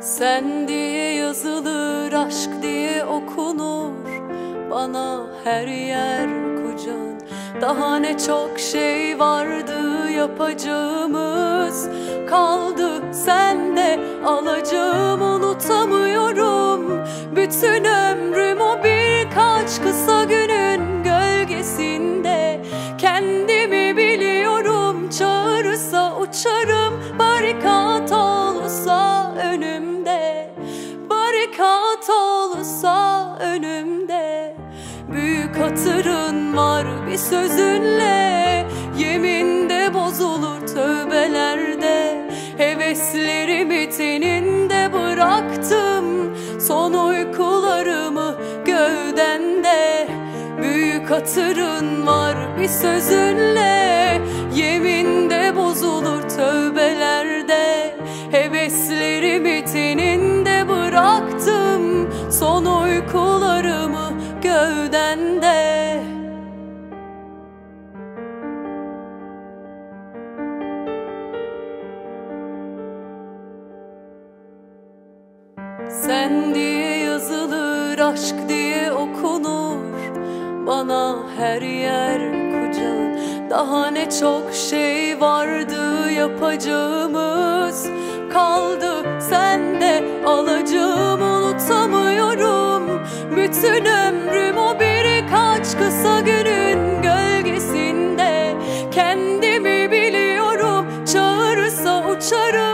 Sen diye yazılır, aşk diye okunur. Bana her yer kucağın Daha ne çok şey vardı yapacağımız. Kaldı sende alacağım unutamıyorum. Bütün ömrüm o birkaç kısa günün gölgesinde. Kendimi biliyorum çağırırsa uçarım Barikat Barikat olsa önümde Büyük hatırın var bir sözünle. Yeminde bozulur tövbelerde Heveslerimi teninde bıraktım Son uykularımı gövdende. Büyük hatırın var bir sözünle gövdende Sen diye yazılır, aşk diye okunur. Bana her yer kucağın Daha ne çok şey vardı yapacağımız. Kaldı sende alacağım unutamıyorum. Bütün açarım